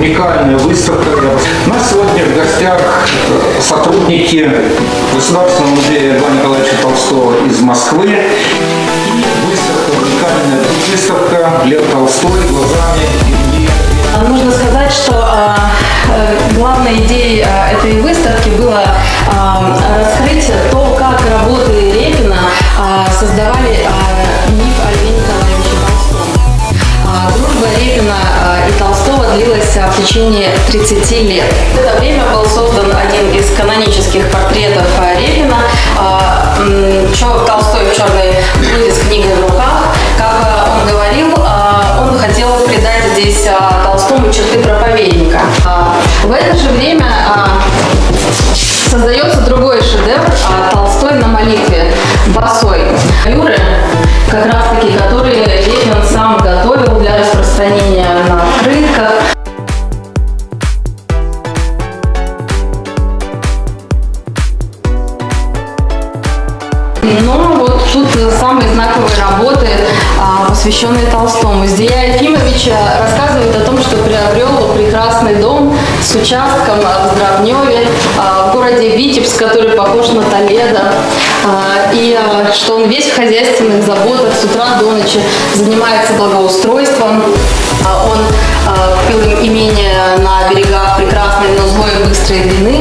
уникальная выставка. У нас сегодня в гостях э, сотрудники Государственного музея Льва Николаевича Толстого из Москвы. Выставка, уникальная выставка Лев Толстой глазами Ильи А Нужно сказать, что а, э, главной идеей а, этой выставки было а, раскрыть то, как работы Репина а, создавали а, миф о Льве Николаевиче Толстом. А, Дружба Репина а, длилась в течение 30 лет. В это время был создан один из канонических портретов Репина. А, Толстой в черной блузе с книгой в руках. Как а, он говорил, а, он хотел придать здесь Толстому черты проповедника. В это же время создается другой шедевр Толстой на молитве босой. Юры, как раз таки, которые Ленин сам готовил для распространения посвященные Толстому. Здея Ефимович а, рассказывает о том, что приобрел прекрасный дом с участком в Здравневе, а, в городе Витебск, который похож на Толедо. А, И а, что он весь в хозяйственных заботах с утра до ночи занимается благоустройством. Он купил им имение на берегах прекрасной, но злой и быстрой Двины.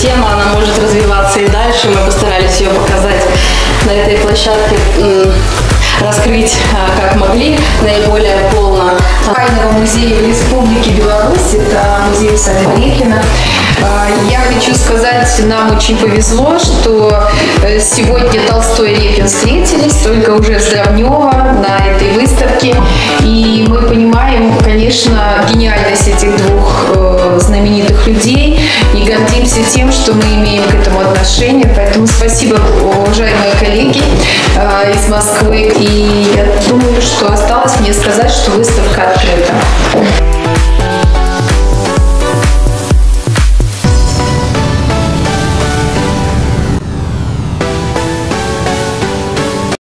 Тема, она может развиваться и дальше. Мы постарались ее показать на этой площадке, раскрыть а, как могли наиболее полно. Тайного музея в Республике Беларусь, это музей Репина. А, Я хочу сказать, нам очень повезло, что э, сегодня Толстой и Репин встретились, только уже в Здравнево на этой выставке. И мы понимаем, конечно, гениальность этих двух э, знаменитых людей и гордимся тем, что мы имеем к этому отношение. Поэтому спасибо, уважаемые коллеги э, из Москвы. И я думаю, что осталось мне сказать, что выставка открыта.